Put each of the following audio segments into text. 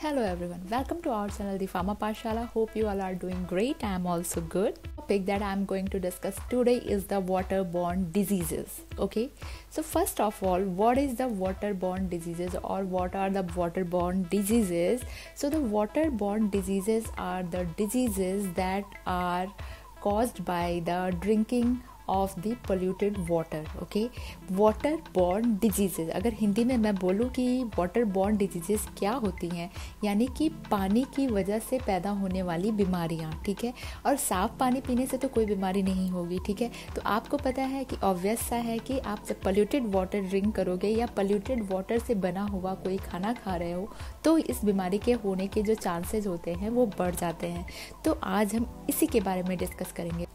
Hello everyone, welcome to our channel The Pharma Pashala. Hope you all are doing great. I am also good. Topic that I am going to discuss today is the waterborne diseases. Okay, so first of all, what is the waterborne diseases or what are the waterborne diseases? So the waterborne diseases are the diseases that are caused by the drinking of the polluted water okay water borne disease अगर हिंदी में मैं बोलूँ कि water borne disease क्या होती हैं, यानी कि पानी की वजह से पैदा होने वाली बीमारियाँ, ठीक है? और साफ़ पानी पीने से तो कोई बीमारी नहीं होगी, ठीक है? तो आपको पता है कि ऑब्वियस सा है कि आप जब पोल्यूटेड वाटर ड्रिंक करोगे या पोल्यूटेड वाटर से बना हुआ कोई खाना खा रहे हो तो इस बीमारी के होने के जो चांसेस होते हैं, वो बढ़ जाते हैं। तो आज हम इसी के बारे में डिस्कस करेंगे।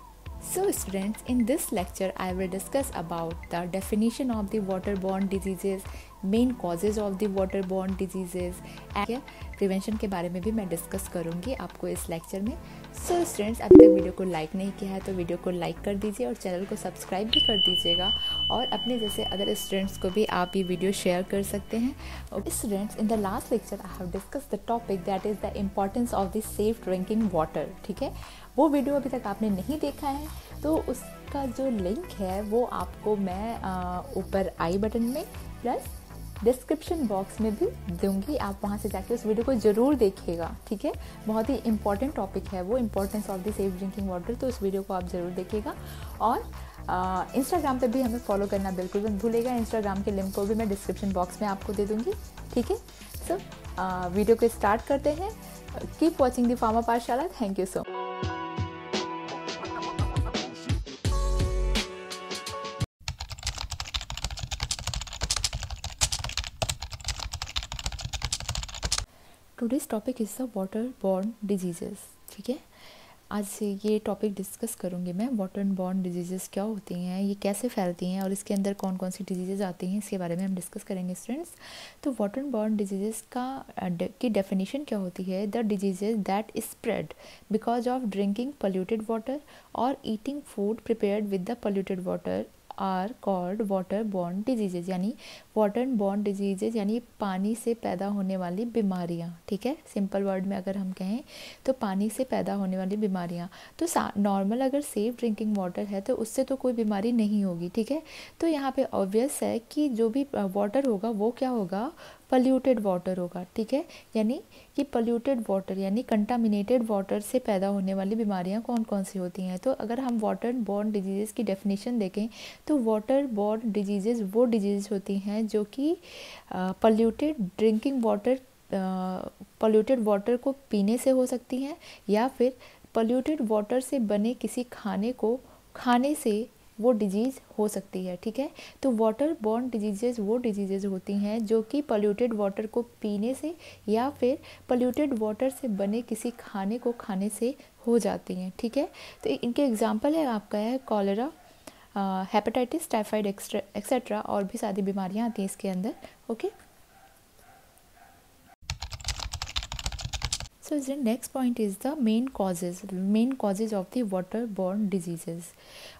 So students, in this lecture I will discuss about the definition of the waterborne diseases, main causes of the waterborne diseases and prevention के बारे में भी मैं डिस्कस करूँगी आपको इस लेक्चर में। सो so, स्टूडेंट्स अभी तक वीडियो को लाइक नहीं किया है तो वीडियो को लाइक कर दीजिए और चैनल को सब्सक्राइब भी कर दीजिएगा। और अपने जैसे अदर स्टूडेंट्स को भी आप ये वीडियो शेयर कर सकते हैं। Students in the last lecture I have discuss the topic that is the importance of the safe drinking water ठीक है? वो वीडियो अभी तक आपने नहीं देखा है तो उसका जो लिंक है वो आपको मैं ऊपर आई बटन में प्लस डिस्क्रिप्शन बॉक्स में भी दूँगी। आप वहाँ से जाके उस वीडियो को ज़रूर देखिएगा, ठीक है? बहुत ही इंपॉर्टेंट टॉपिक है वो importance of the safe drinking water तो उस वीडियो को आप ज़रूर देखिएगा। और इंस्टाग्राम पे भी हमें फॉलो करना बिल्कुल मत भूलेगा इंस्टाग्राम के लिंक को भी मैं डिस्क्रिप्शन बॉक्स में आपको दे दूँगी, ठीक है? सो वीडियो को स्टार्ट करते हैं। Keep watching the pharma Pathshala thank you so much today's topic is the water borne disease ठीक है? आज ये टॉपिक डिस्कस करूँगी मैं वाटर बॉर्न डिज़ीज़ क्या होती हैं, ये कैसे फैलती हैं और इसके अंदर कौन कौन सी डिज़ीज़ आती हैं, इसके बारे में हम डिस्कस करेंगे स्टूडेंट्स तो वाटर बॉर्न डिज़ीज़ का की डेफिनेशन क्या होती है? The disease that spread because of drinking polluted water और eating food prepared with the polluted water are called water borne diseases, यानी वाटर बॉर्न डिजीजेज, यानी पानी से पैदा होने वाली बीमारियाँ, ठीक है? सिंपल वर्ड में अगर हम कहें तो पानी से पैदा होने वाली बीमारियाँ। तो नॉर्मल अगर सेफ़ ड्रिंकिंग वाटर है तो उससे तो कोई बीमारी नहीं होगी, ठीक है? तो यहाँ पे ऑब्वियस है कि जो भी वाटर होगा, वो क्या होगा? पल्यूटेड वाटर होगा, ठीक है? यानी कि पल्यूटेड वाटर यानी कंटामिनेटेड वाटर से पैदा होने वाली बीमारियाँ कौन कौन सी होती हैं? तो अगर हम वाटर बॉर्न डिज़ीज़ की डेफिनेशन देखें तो वाटर बॉर्न डिज़ीज़ वो डिज़ीज़ होती हैं जो कि polluted drinking water polluted water को पीने से हो सकती हैं या फिर पल्यूटेड वाटर से बने किसी खाने को खाने से वो डिज़ीज़ हो सकती है, ठीक है? तो वाटर बॉर्न डिजीजेज वो डिजीजेज होती हैं जो कि पोल्यूटेड वाटर को पीने से या फिर पोल्यूटेड वाटर से बने किसी खाने को खाने से हो जाती हैं, ठीक है? तो इनके एग्ज़ाम्पल है, आपका है कॉलरा हेपेटाइटिस टाइफाइड एक्सेट्रा और भी सारी बीमारियाँ आती हैं इसके अंदर okay so the next point is the main causes main causes of the waterborne diseases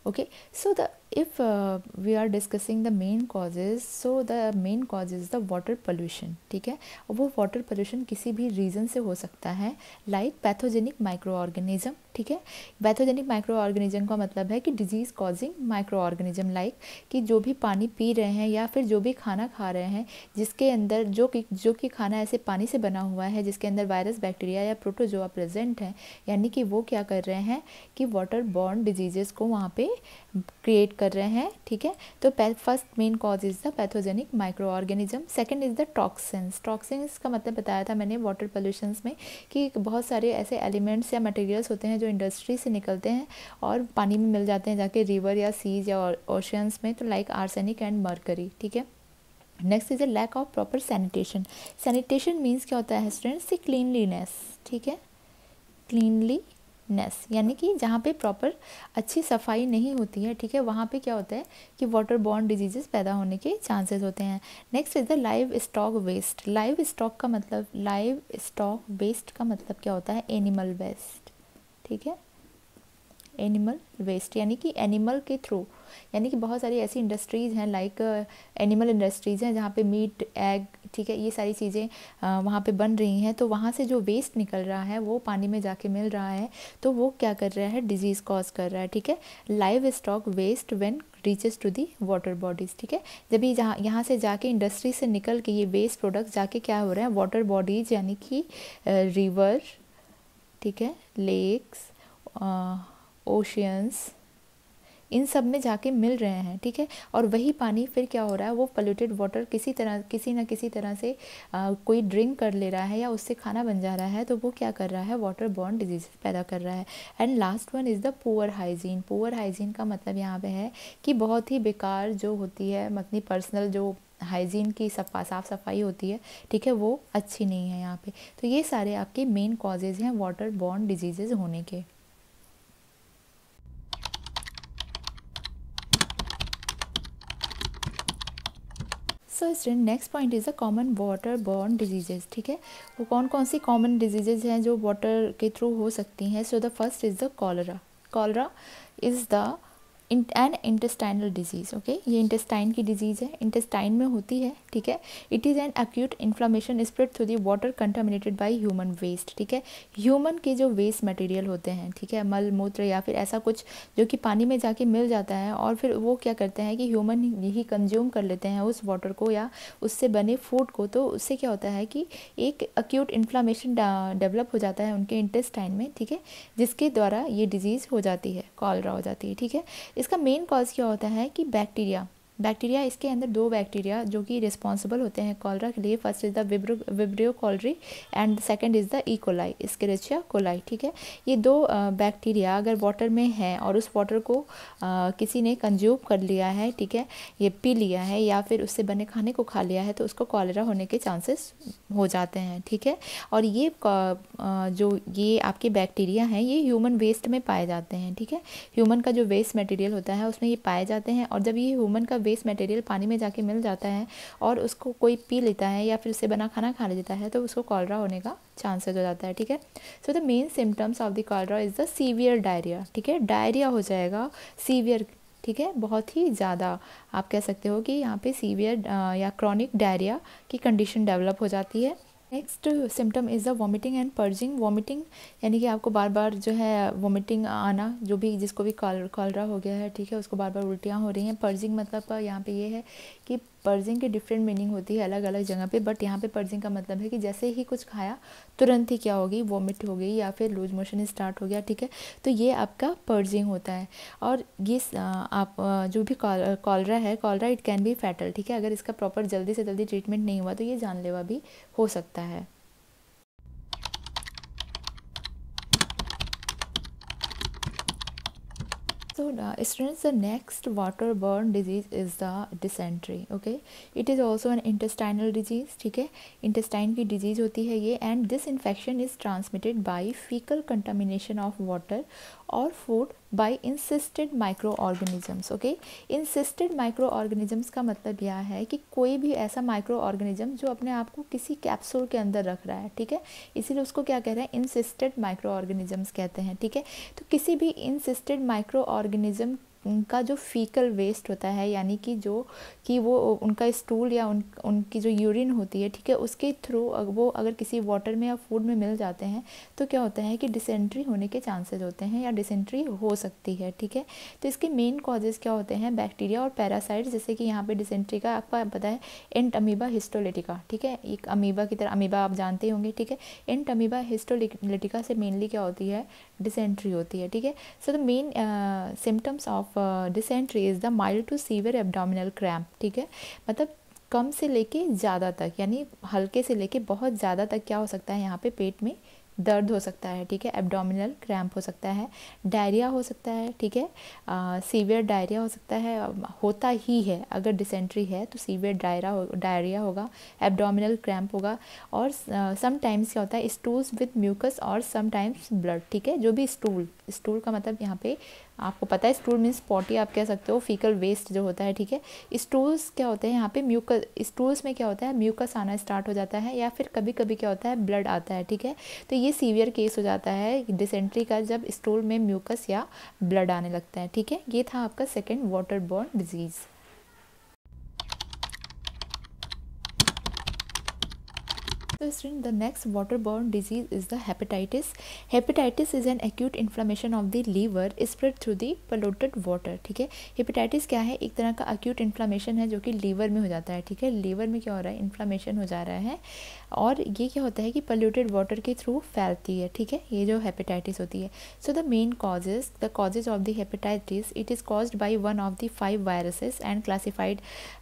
okay so the if uh, we are discussing the main causes so the main cause is the water pollution ठीक है वो water pollution किसी भी reason से हो सकता है like pathogenic microorganism ठीक है पैथोजेनिक माइक्रो ऑर्गेनिज्म का मतलब है कि disease causing micro organism like कि जो भी पानी पी रहे हैं या फिर जो भी खाना खा रहे हैं जिसके अंदर जो कि जो कि खाना ऐसे पानी से बना हुआ है जिसके अंदर वायरस बैक्टीरिया या प्रोटोजोआ प्रेजेंट है, यानी कि वो क्या कर रहे हैं कि वाटर बॉर्न डिजीजेस को वहाँ पे क्रिएट कर रहे हैं, ठीक है? तो first main cause is the pathogenic micro organism second is the toxins toxins का मतलब बताया था मैंने वाटर पोल्यूशन में कि बहुत सारे ऐसे एलिमेंट्स या मटेरियल्स होते हैं जो इंडस्ट्री से निकलते हैं और पानी में मिल जाते हैं, जाके रिवर या सीज या ओशंस में तो लाइक आर्सेनिक एंड मरकरी ठीक है? Next is a lack of proper sanitation sanitation means क्या होता है स्टूडेंट्स से क्लीनलीनेस ठीक है? क्लीनली नेस यानी कि जहाँ पे प्रॉपर अच्छी सफ़ाई नहीं होती है, ठीक है? वहाँ पे क्या होता है कि वाटर बॉर्न डिजीजेस पैदा होने के चांसेस होते हैं। Next is the livestock waste livestock का मतलब लाइव स्टॉक वेस्ट का मतलब क्या होता है? एनिमल वेस्ट ठीक है? एनिमल वेस्ट, यानी कि एनिमल के थ्रू। यानी कि बहुत सारी ऐसी इंडस्ट्रीज़ हैं लाइक एनिमल इंडस्ट्रीज़ हैं, जहाँ पे मीट, एग, ठीक है, ये सारी चीज़ें वहाँ पे बन रही हैं। तो वहाँ से जो वेस्ट निकल रहा है, वो पानी में जाके मिल रहा है। तो वो क्या कर रहा है? डिज़ीज़ कॉज कर रहा है, ठीक है? Livestock waste when reaches to the water bodies ठीक है? जब ये जहाँ, यहाँ से जाके इंडस्ट्री से निकल के ये वेस्ट प्रोडक्ट्स जाके क्या हो रहे हैं? वाटर बॉडीज़ यानी कि रिवर ठीक है? लेक्स ओशियंस इन सब में जाके मिल रहे हैं ठीक है? और वही पानी फिर क्या हो रहा है वो पोल्यूटेड वाटर किसी तरह किसी ना किसी तरह से आ, कोई ड्रिंक कर ले रहा है या उससे खाना बन जा रहा है तो वो क्या कर रहा है वाटर बॉर्न डिज़ीज़ पैदा कर रहा है। And last one is the poor hygiene poor hygiene का मतलब यहाँ पे है कि बहुत ही बेकार जो होती है अपनी पर्सनल जो हाइजीन की सफ़ा साफ़ सफ़ाई होती है ठीक है वो अच्छी नहीं है यहाँ पे। तो ये सारे आपके मेन कॉजेज़ हैं वाटर बॉर्न डिज़ीज़ होने के। So student next point is the common water borne diseases ठीक है? वो कौन कौन सी कॉमन डिजीजेज हैं जो वाटर के थ्रू हो सकती हैं? So the first is the cholera cholera is the an intestinal disease okay ये इंटेस्टाइन की डिज़ीज़ है। इंटेस्टाइन में होती है, ठीक है? It is an acute inflammation spread through the water contaminated by human waste ठीक है? ह्यूमन के जो वेस्ट मटेरियल होते हैं, ठीक है? मल, मूत्र या फिर ऐसा कुछ जो कि पानी में जाके मिल जाता है और फिर वो क्या करते हैं कि ह्यूमन यही कंज्यूम कर लेते हैं उस वाटर को या उससे बने फ़ूड को। तो उससे क्या होता है कि एक अक्यूट इन्फ्लामेशन डेवलप हो जाता है उनके इंटेस्टाइन में, ठीक है? जिसके द्वारा ये डिज़ीज़ हो जाती है कॉलरा हो जाती है, ठीक है? इसका मेन कॉज क्या होता है कि बैक्टीरिया बैक्टीरिया इसके अंदर दो बैक्टीरिया जो कि रिस्पॉन्सिबल होते हैं कॉलरा के लिए। First is the vibro vibrio cholerae and second is the E coli escherichia coli ठीक है? ये दो बैक्टीरिया अगर वाटर में है और उस वाटर को आ, किसी ने कंज्यूम कर लिया है ठीक है? ये पी लिया है या फिर उससे बने खाने को खा लिया है तो उसको कॉलरा होने के चांसेस हो जाते हैं ठीक है? और ये जो ये आपके बैक्टीरिया हैं ये ह्यूमन वेस्ट में पाए जाते हैं ठीक है? ह्यूमन का जो वेस्ट मटेरियल होता है उसमें ये पाए जाते हैं और जब ये ह्यूमन का वेस्ट मटेरियल पानी में जाके मिल जाता है और उसको कोई पी लेता है या फिर उसे बना खाना खा लेता है तो उसको कॉलरा होने का चांसेस हो जाता है, ठीक है? So the main symptoms of the cholera is the severe diarrhoea ठीक है? डायरिया हो जाएगा सीवियर ठीक है? बहुत ही ज़्यादा, आप कह सकते हो कि यहाँ पे सीवियर या क्रॉनिक डायरिया की कंडीशन डेवलप हो जाती है। Next symptom is the vomiting and purging vomiting यानी कि आपको बार बार जो है वॉमिटिंग आना, जो भी जिसको भी कॉल कॉलरा हो गया है, ठीक है, उसको बार बार उल्टियाँ हो रही हैं। पर्जिंग मतलब यहाँ पे ये है कि पर्जिंग की डिफरेंट मीनिंग होती है अलग अलग जगह पे बट यहाँ पे पर्जिंग का मतलब है कि जैसे ही कुछ खाया, तुरंत ही क्या होगी? वॉमिट हो गई या फिर लूज मोशन स्टार्ट हो गया, ठीक है? तो ये आपका पर्जिंग होता है। और ये आप जो भी कॉलरा है cholera it can be fatal ठीक है? अगर इसका प्रॉपर जल्दी से जल्दी ट्रीटमेंट नहीं हुआ तो ये जानलेवा भी हो सकता है। So uh, students, the next waterborne disease is the dysentery. Okay, it is also an intestinal disease. ठीक है intestine की disease होती है ये and this infection is transmitted by fecal contamination of water or food by insisted micro organisms okay insisted micro organisms का मतलब यह है कि कोई भी ऐसा माइक्रो ऑर्गेनिज्म जो अपने आप को किसी कैप्सूल के अंदर रख रहा है, ठीक है? इसीलिए उसको क्या कह रहे हैं? इंसिस्टेड माइक्रो ऑर्गेनिजम्स कहते हैं, ठीक है? तो किसी भी इंसिस्टेड माइक्रो ऑर्गेनिज्म उनका जो फीकल वेस्ट होता है, यानी कि जो, कि वो, उनका स्टूल या उन, उनकी जो यूरिन होती है, ठीक है, उसके थ्रू वो अगर किसी वाटर में या फ़ूड में मिल जाते हैं तो क्या होता है कि डिसेंट्री होने के चांसेस होते हैं या डिसेंट्री हो सकती है, ठीक है? तो इसके मेन कॉजेज़ क्या होते हैं? बैक्टीरिया और पैरासाइट्स जैसे कि यहाँ पर डिसेंट्री का आपको पता है एंट अमीबा हिस्टोलिटिका ठीक है? एक अमीबा की तरह अमीबा आप जानते होंगे, ठीक है? एंट अमीबा हिस्टोलिटिका से मेनली क्या होती है? डिसेंट्री होती है, ठीक है? So the main symptoms of dysentery is the mild to severe abdominal cramp ठीक है? मतलब कम से लेके ज़्यादा तक, यानी हल्के से लेके बहुत ज़्यादा तक क्या हो सकता है यहाँ पे पेट में? दर्द हो सकता है, ठीक है? एब्डोमिनल क्रैम्प हो सकता है डायरिया हो सकता है, ठीक है? सीवियर डायरिया हो सकता है होता ही है, अगर डिसेंट्री है तो सीवियर डायरा डायरिया होगा एब्डोमिनल क्रैम्प होगा और समटाइम्स क्या होता है स्टूल्स विथ म्यूकस और समटाइम्स ब्लड ठीक है? जो भी स्टूल स्टूल का मतलब यहाँ पे आपको पता है स्टूल मीन्स पॉटी आप कह सकते हो फीकल वेस्ट जो होता है, ठीक है? स्टूल्स क्या होते हैं यहाँ पे? म्यूकस स्टूल्स में क्या होता है? म्यूकस आना स्टार्ट हो जाता है या फिर कभी कभी क्या होता है? ब्लड आता है, ठीक है? तो ये सीवियर केस हो जाता है डिसेंट्री का जब स्टूल में म्यूकस या ब्लड आने लगता है, ठीक है? ये था आपका second water borne disease So student, the next waterborne disease is the hepatitis. Hepatitis is an acute inflammation of the liver spread through the polluted water. ठीक है हेपेटाइटिस क्या है एक तरह का acute inflammation है जो कि लीवर में हो जाता है ठीक है लीवर में क्या हो रहा है इन्फ्लामेशन हो जा रहा है और ये क्या होता है कि पोल्यूटेड वाटर के थ्रू फैलती है ठीक है? ये जो हेपेटाइटिस होती है। So the main causes the causes of the hepatitis it is caused by one of the five viruses and classified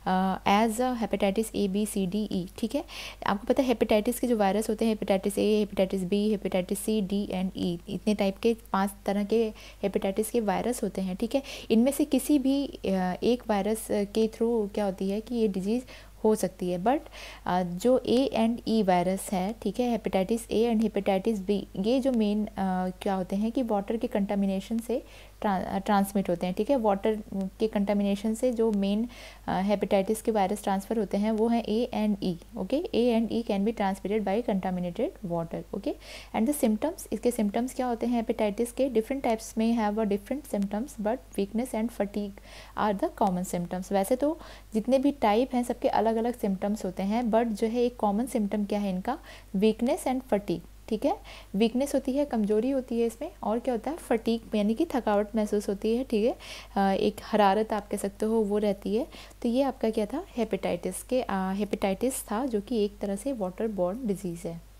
as hepatitis A B C D E ठीक है? आपको पता है हेपेटाइटिस के जो वायरस होते हैं hepatitis A hepatitis B hepatitis C D and E इतने टाइप के पाँच तरह के हेपेटाइटिस के वायरस होते हैं ठीक है? इनमें से किसी भी uh, एक वायरस के थ्रू क्या होती है कि ये डिज़ीज़ हो सकती है। बट जो ए एंड ई वायरस है, ठीक है hepatitis A and hepatitis B ये जो मेन क्या होते हैं कि वाटर के कंटामिनेशन से ट्रांसमिट होते हैं, ठीक है? वाटर के कंटामिनेशन से जो मेन हेपेटाइटिस के वायरस ट्रांसफ़र होते हैं, वो हैं A and E okay A and E can be transmitted by contaminated water okay and the symptoms इसके सिम्टम्स क्या होते हैं? हेपेटाइटिस के डिफरेंट टाइप्स में have a different symptoms but weakness and fatigue are the common symptoms वैसे तो जितने भी टाइप हैं, सबके अलग अलग सिम्टम्स होते हैं बट जो है एक कॉमन सिम्टम क्या है इनका? वीकनेस एंड फटीक ठीक है? वीकनेस होती है, कमज़ोरी होती है इसमें। और क्या होता है? फटीक यानी कि थकावट महसूस होती है, ठीक है? एक हरारत आप कह सकते हो, वो रहती है। तो ये आपका क्या था? हेपेटाइटिस के हेपेटाइटिस था, जो कि एक तरह से वाटर बॉर्न डिज़ीज़ है।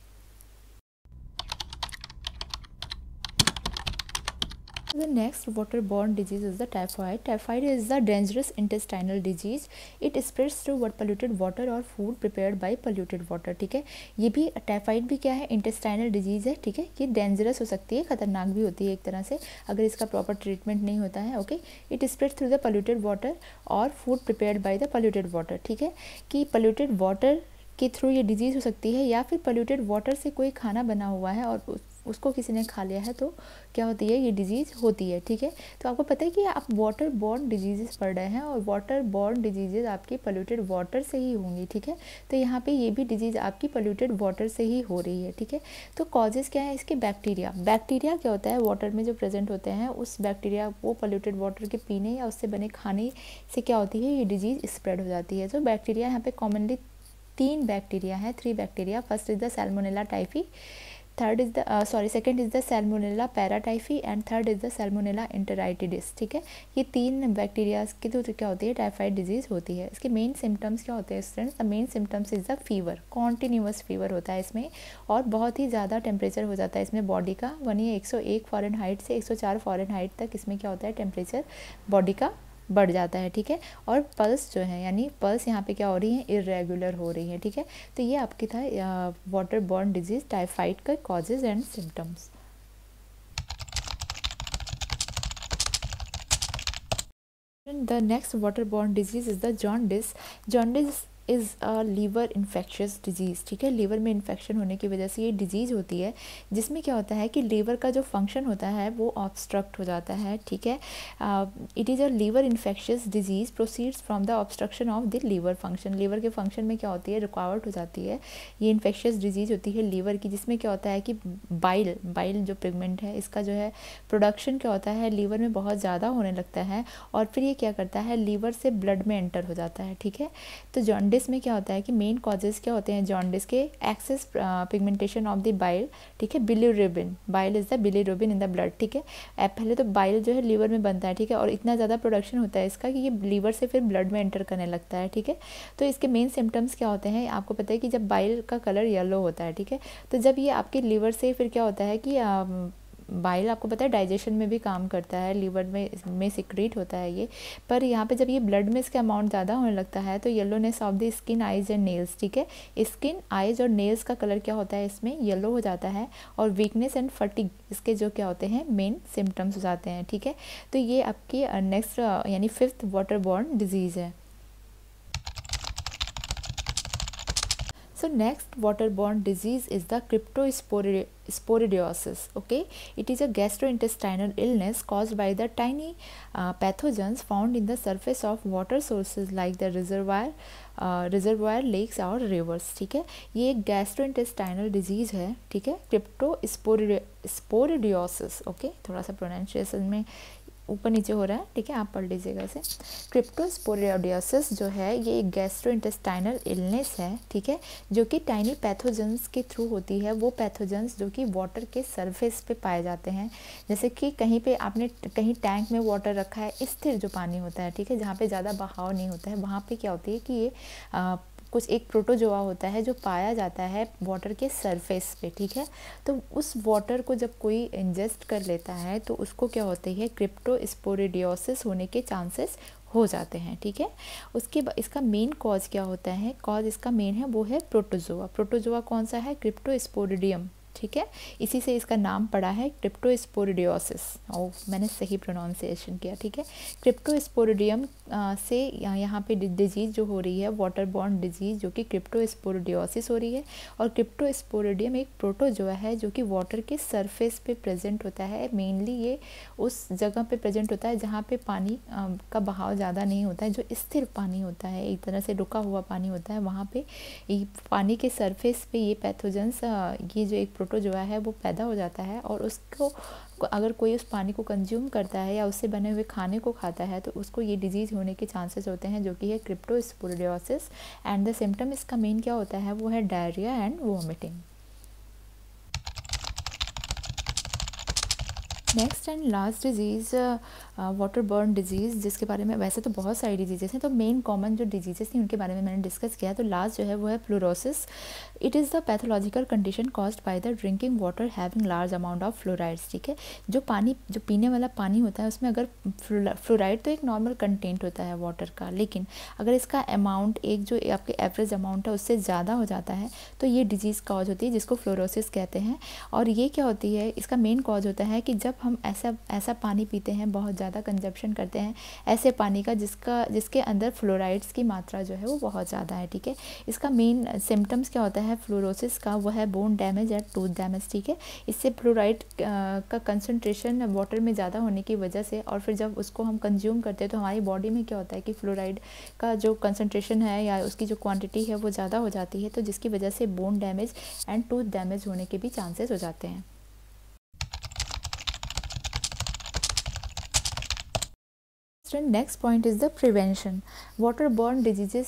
The next waterborne disease is the typhoid. Typhoid is the dangerous intestinal disease. It spreads through what polluted water or food prepared by polluted water. ठीक है ये भी टाइफाइड भी क्या है इंटेस्टाइनल डिज़ीज़ है, ठीक है ये डेंजरस हो सकती है, खतरनाक भी होती है एक तरह से, अगर इसका प्रॉपर ट्रीटमेंट नहीं होता है okay it spread through the polluted water और food prepared by the polluted water ठीक है कि पोल्यूटेड वाटर के थ्रू ये डिज़ीज़ हो सकती है या फिर पोल्यूटेड वाटर से कोई खाना बना हुआ है और उसको किसी ने खा लिया है तो क्या होती है, ये डिज़ीज़ होती है, ठीक है? तो आपको पता है कि आप वाटर बॉर्न डिज़ीज़ पढ़ रहे हैं और वाटर बॉर्न डिज़ीज़ आपकी पोल्यूटेड वाटर से ही होंगी, ठीक है? तो यहाँ पे ये भी डिज़ीज़ आपकी पोल्यूटेड वाटर से ही हो रही है, ठीक है? तो कॉजेज़ क्या है इसके? बैक्टीरिया बैक्टीरिया क्या होता है? वाटर में जो प्रेजेंट होते हैं, उस बैक्टीरिया वो पोल्यूटेड वाटर के पीने या उससे बने खाने से क्या होती है, ये डिज़ीज़ स्प्रेड हो जाती है। तो बैक्टीरिया यहाँ पे कॉमनली तीन बैक्टीरिया है three bacteria first is the salmonella typhi third is the sorry second is the salmonella paratyphi and third is the salmonella enteritidis ठीक है? ये तीन बैक्टीरियाज की तो क्या होती है? टाइफाइड डिज़ीज़ होती है। इसके मेन सिम्टम्स क्या होते हैं students the main symptoms is the fever continuous fever होता है इसमें और बहुत ही ज़्यादा टेम्परेचर हो जाता है इसमें बॉडी का। वन ये एक सौ एक फॉरन हाइट से एक सौ चार फॉरन हाइट तक इसमें क्या होता है? टेम्परेचर बॉडी का। बढ़ जाता है, ठीक है? और पल्स जो है, यानी पल्स यहाँ पे क्या हो रही है? इरेगुलर हो रही है, ठीक है? तो ये आपकी था वाटर बॉर्न डिज़ीज़ टाइफाइड का causes and symptoms the next waterborne disease is the jaundice jaundice is a liver infectious disease ठीक है? लीवर में इन्फेक्शन होने की वजह से ये डिज़ीज़ होती है, जिसमें क्या होता है कि लीवर का जो फ़ंक्शन होता है, वो ऑब्स्ट्रक्ट हो जाता है, ठीक है? It is a liver infectious disease proceeds from the obstruction of the liver function liver के फ़ंक्शन में क्या होती है? रुकावट हो जाती है। ये इन्फेक्शस डिज़ीज़ होती है लीवर की, जिसमें क्या होता है कि बाइल बाइल जो पिगमेंट है, इसका जो है प्रोडक्शन क्या होता है? लीवर में बहुत ज़्यादा होने लगता है और फिर ये क्या करता है? लीवर से ब्लड में एंटर हो जाता है, ठीक है? तो जॉन्डिस जॉन्डिस में क्या होता है कि मेन कॉजेज क्या होते हैं जॉन्डिस के? Excess pigmentation of the bile ठीक है? Bilirubin bile is the bilirubin in the blood ठीक है? पहले तो बाइल जो है लीवर में बनता है, ठीक है? और इतना ज़्यादा प्रोडक्शन होता है इसका कि ये लीवर से फिर ब्लड में एंटर करने लगता है, ठीक है? तो इसके मेन सिम्टम्स क्या होते हैं? आपको पता है कि जब बाइल का कलर येलो होता है, ठीक है? तो जब ये आपके लीवर से फिर क्या होता है कि बाइल आपको पता है डाइजेशन में भी काम करता है लीवर में में सिक्रीट होता है ये। पर यहाँ पे जब ये ब्लड में इसका अमाउंट ज़्यादा होने लगता है तो yellowness of the skin eyes and nails ठीक है? स्किन आइज़ और नेल्स का कलर क्या होता है इसमें? येलो हो जाता है और वीकनेस एंड फटिक इसके जो क्या होते हैं मेन सिम्टम्स हो जाते हैं, ठीक है? तो ये आपकी नेक्स्ट यानी फिफ्थ वाटर बॉर्न डिज़ीज़ है। So next waterborne disease is the cryptosporidiosis okay it is a gastrointestinal illness caused by the tiny uh, pathogens found in the surface of water sources like the reservoir reservoir lakes और rivers ठीक है ये एक gastro intestinal disease है ठीक है crypto स्पोरिडियोसिस okay थोड़ा सा प्रोनाउंसिएशन में ऊपर नीचे हो रहा है, ठीक है, आप पढ़ लीजिएगा इसे। क्रिप्टोस्पोरियोडियोसिस जो है, ये एक गैस्ट्रो इंटेस्टाइनल इलनेस है, ठीक है, जो कि टाइनी पैथोजेंस के थ्रू होती है। वो पैथोजेंस जो कि वाटर के सरफेस पे पाए जाते हैं। जैसे कि कहीं पे आपने कहीं टैंक में वाटर रखा है, स्थिर जो पानी होता है, ठीक है, जहाँ पे ज़्यादा बहाव नहीं होता है, वहाँ पर क्या होती है कि ये कुछ एक प्रोटोजोआ होता है जो पाया जाता है वाटर के सरफेस पे, ठीक है? तो उस वाटर को जब कोई इंजेस्ट कर लेता है तो उसको क्या होती है? क्रिप्टोस्पोरिडियोसिस होने के चांसेस हो जाते हैं, ठीक है? उसके इसका मेन कॉज क्या होता है? कॉज इसका मेन है, वो है प्रोटोजोआ प्रोटोजोआ कौन सा है? क्रिप्टोस्पोरिडियम ठीक है? इसी से इसका नाम पड़ा है क्रिप्टोस्पोरिडियोसिस ओ, मैंने सही प्रोनाउंसिएशन किया, ठीक है? क्रिप्टोस्पोरिडियम से यहाँ पे डिज़ीज़ जो हो रही है वाटर बॉर्न डिज़ीज़ जो कि क्रिप्टोस्पोरिडियोसिस हो रही है और क्रिप्टोस्पोरिडियम एक प्रोटोजोआ है, जो कि वाटर के सरफेस पे प्रेजेंट होता है। मेनली ये उस जगह पे प्रेजेंट होता है जहाँ पे पानी का बहाव ज़्यादा नहीं होता है, जो स्थिर पानी होता है। एक तरह से रुका हुआ पानी होता है, वहाँ पे पानी के सरफेस पे ये पैथोजेंस ये जो एक प्रोटोजोआ है वो पैदा हो जाता है और उसको अगर कोई उस पानी को कंज्यूम करता है या उससे बने हुए खाने को खाता है तो उसको ये डिज़ीज़ होने के चांसेस होते हैं जो कि है क्रिप्टोस्पोरिडियोसिस एंड द सिम्टम इसका मेन क्या होता है, वो है diarrhoea and vomiting next and last disease water borne disease जिसके बारे में वैसे तो बहुत सारी डिजीज़ेस हैं तो मेन कॉमन जो डिजीज़ेस थी, उनके बारे में मैंने डिस्कस किया तो लास्ट जो है वो है fluorosis it is the pathological condition caused by the drinking water having large amount of fluorides ठीक है? जो पानी, जो पीने वाला पानी होता है, उसमें अगर फ्लोराइड तो एक नॉर्मल कंटेंट होता है वाटर का, लेकिन अगर इसका अमाउंट एक जो आपके एवरेज अमाउंट है, उससे ज़्यादा हो जाता है तो ये डिज़ीज़ कॉज होती है, जिसको फ्लोरोसिस कहते हैं. और ये क्या होती है, इसका मेन कॉज होता है कि जब हम ऐसा ऐसा पानी पीते हैं, बहुत ज़्यादा कंजप्शन करते हैं, ऐसे पानी का जिसका, जिसके अंदर फ्लोराइड्स की मात्रा जो है वो बहुत ज़्यादा है, ठीक है? इसका मेन सिम्टम्स क्या होता है? फ्लोरोसिस का वो है बोन डैमेज या टूथ डैमेज ठीक है? इससे फ्लोराइड का कंसनट्रेशन वाटर में ज़्यादा होने की वजह से और फिर जब उसको हम कंज्यूम करते हैं तो हमारी बॉडी में क्या होता है कि फ्लोराइड का जो कंसनट्रेशन है या उसकी जो क्वान्टिटी है वो ज़्यादा हो जाती है तो जिसकी वजह से bone damage and tooth damage होने के भी चांसेस हो जाते हैं। Student next point is the prevention water borne diseases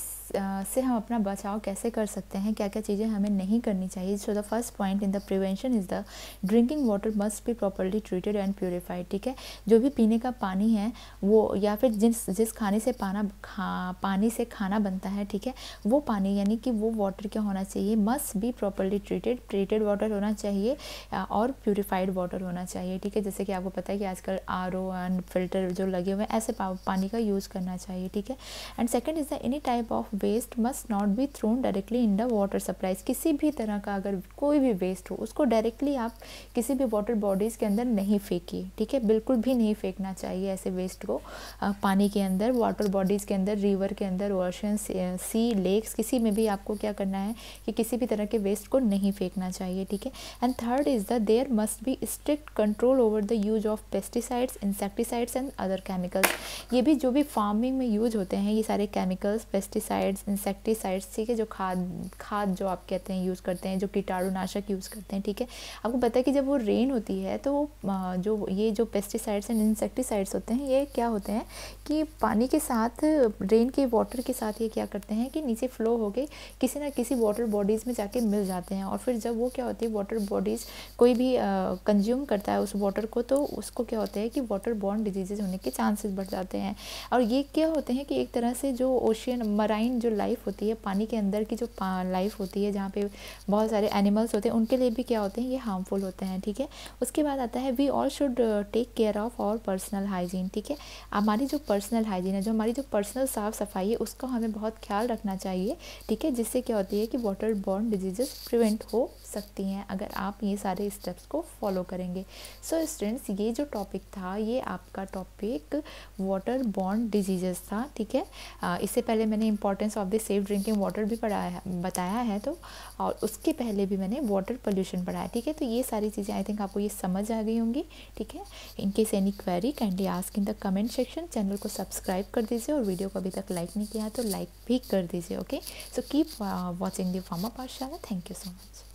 से हम अपना बचाव कैसे कर सकते हैं? क्या क्या चीज़ें हमें नहीं करनी चाहिए? So the first point in the prevention is the drinking water must be properly treated and purified ठीक है? जो भी पीने का पानी है, वो या फिर जिस जिस खाने से पाना, खा, पानी से खाना बनता है, ठीक है? वो पानी यानी कि वो वाटर क्या होना चाहिए? Must be properly treated treated water होना चाहिए और प्योरीफाइड वाटर होना चाहिए, ठीक है? जैसे कि आपको पता है कि आजकल आर ओ एंड फ़िल्टर जो लगे हुए हैं, ऐसे पानी का यूज़ करना चाहिए ठीक है and second is the any type of waste must not be thrown directly in the water supplies किसी भी तरह का अगर कोई भी वेस्ट हो उसको डायरेक्टली आप किसी भी वाटर बॉडीज़ के अंदर नहीं फेंकिए ठीक है बिल्कुल भी नहीं फेंकना चाहिए ऐसे वेस्ट को पानी के अंदर वाटर बॉडीज़ के अंदर रिवर के अंदर ओशन सी लेक्स किसी में भी आपको क्या करना है कि किसी भी तरह के वेस्ट को नहीं फेंकना चाहिए ठीक है and third is the there must be strict control over the use of pesticides insecticides and other chemicals ये भी जो भी फ़ार्मिंग में यूज़ होते हैं, ये सारे केमिकल्स पेस्टिसाइड्स इंसेक्टिसाइड्स ठीक है, जो खाद खाद जो आप कहते हैं यूज़ करते हैं, जो कीटाणुनाशक यूज़ करते हैं, ठीक है। आपको पता है कि जब वो रेन होती है तो जो ये जो पेस्टिसाइड्स एंड इंसेक्टिसाइड्स होते हैं, ये क्या होते हैं कि पानी के साथ रेन के वाटर के साथ ये क्या करते हैं कि नीचे फ्लो हो गए किसी ना किसी वाटर बॉडीज़ में जाके मिल जाते हैं। और फिर जब वो क्या होती है वाटर बॉडीज़ कोई भी कंज्यूम करता है उस वाटर को तो उसको क्या होता है कि वाटर बॉर्न डिजीजेज होने के चांसेस बढ़ जाते हैं। और ये क्या होते हैं कि एक तरह से जो ओशियन मराइन जो लाइफ होती है पानी के अंदर की जो लाइफ होती है जहाँ पे बहुत सारे एनिमल्स होते हैं उनके लिए भी क्या होते हैं ये हार्मफुल होते हैं ठीक है? उसके बाद आता है we all should take care of our personal hygiene ठीक है? हमारी जो पर्सनल हाइजीन है जो हमारी जो पर्सनल साफ़ सफ़ाई है उसका हमें बहुत ख्याल रखना चाहिए ठीक है? जिससे क्या होती है कि वाटर बॉर्न डिजीजेस प्रिवेंट हो सकती हैं अगर आप ये सारे स्टेप्स को फॉलो करेंगे। सो so, स्टूडेंट्स ये जो टॉपिक था ये आपका टॉपिक वाटर वाटर बॉन्ड डिजीजेस था, ठीक है? इससे पहले मैंने importance of the safe drinking water भी पढ़ाया बताया है तो और उसके पहले भी मैंने वाटर पोल्यूशन पढ़ाया, ठीक है? तो ये सारी चीज़ें आई थिंक आपको ये समझ आ गई होंगी, ठीक है? In case any query kindly ask in the comment section channel को सब्सक्राइब कर दीजिए और वीडियो को अभी तक लाइक नहीं किया तो लाइक भी कर दीजिए okay so keep watching the Pharma Pathshala thank you so much